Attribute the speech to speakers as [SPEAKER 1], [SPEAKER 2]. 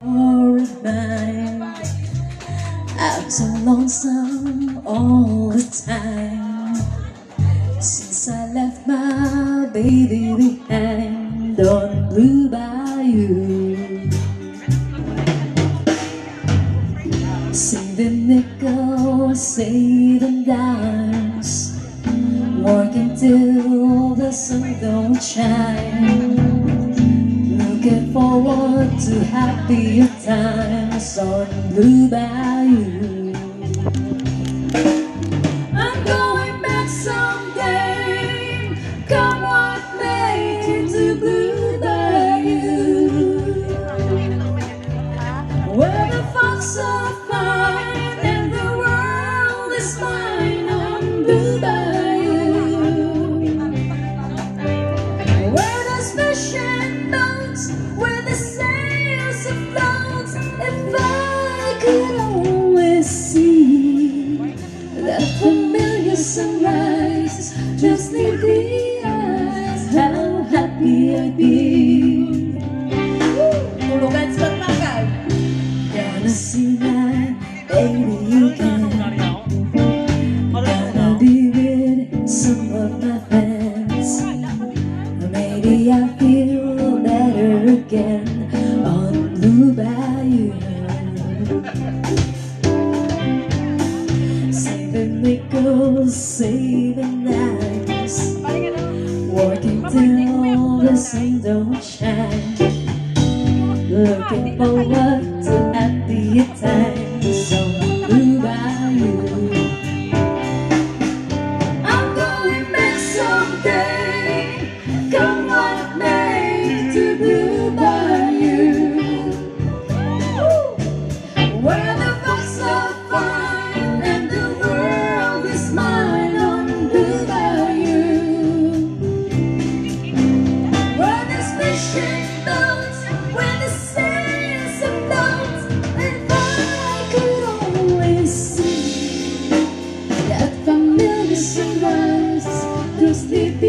[SPEAKER 1] Night, I'm so lonesome all the time. Since I left my baby behind on Blue Bayou. Saving nickels, saving dimes, working till the sun don't shine. Forward to happier times on Blue Bayou. Familiar sunrise, just the eyes, how happy I'd be. Gonna see my baby again. Gonna be with some of my friends. Maybe I'll feel better again working till the sun don't shine. Looking forward to happier times sleepy.